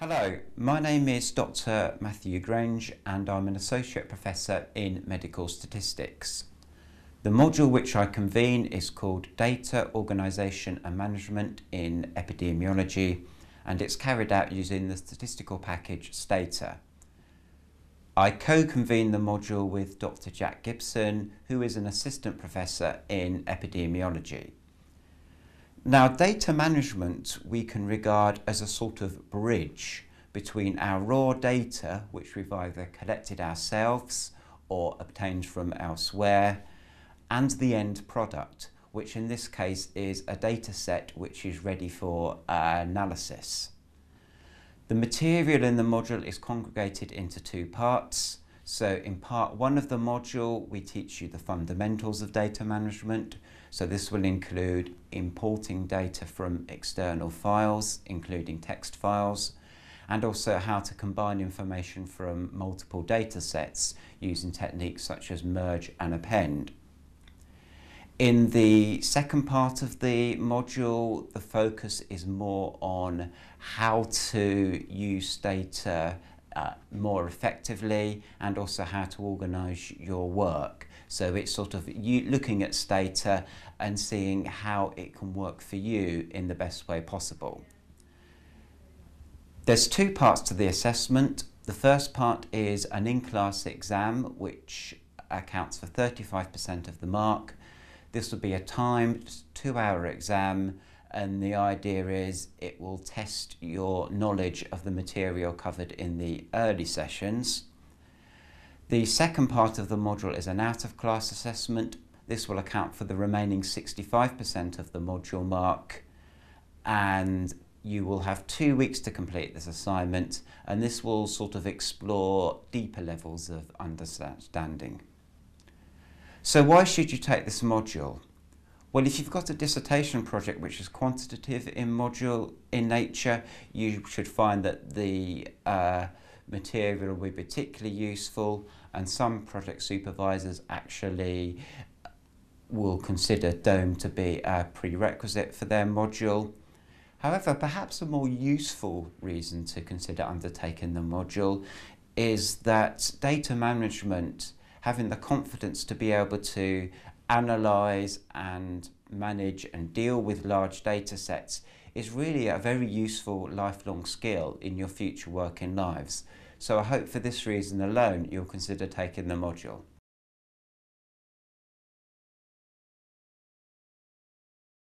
Hello, my name is Dr Matthew Grainge and I'm an Associate Professor in Medical Statistics. The module which I convene is called Data Organisation and Management in Epidemiology and it's carried out using the statistical package Stata. I co-convene the module with Dr Jack Gibson who is an Assistant Professor in Epidemiology. Now, data management we can regard as a sort of bridge between our raw data, which we've either collected ourselves or obtained from elsewhere, and the end product, which in this case is a data set which is ready for uh, analysis. The material in the module is congregated into two parts. So in part one of the module, we teach you the fundamentals of data management. So this will include importing data from external files, including text files, and also how to combine information from multiple data sets using techniques such as merge and append. In the second part of the module, the focus is more on how to use data uh, more effectively and also how to organise your work. So it's sort of you looking at Stata and seeing how it can work for you in the best way possible. There's two parts to the assessment. The first part is an in-class exam which accounts for 35% of the mark. This will be a timed two-hour exam and the idea is it will test your knowledge of the material covered in the early sessions. The second part of the module is an out-of-class assessment. This will account for the remaining 65% of the module mark and you will have two weeks to complete this assignment and this will sort of explore deeper levels of understanding. So why should you take this module? Well, if you've got a dissertation project which is quantitative in module in nature, you should find that the uh, material will be particularly useful and some project supervisors actually will consider DOME to be a prerequisite for their module. However, perhaps a more useful reason to consider undertaking the module is that data management, having the confidence to be able to analyze and manage and deal with large data sets is really a very useful lifelong skill in your future working lives. So I hope for this reason alone you'll consider taking the module.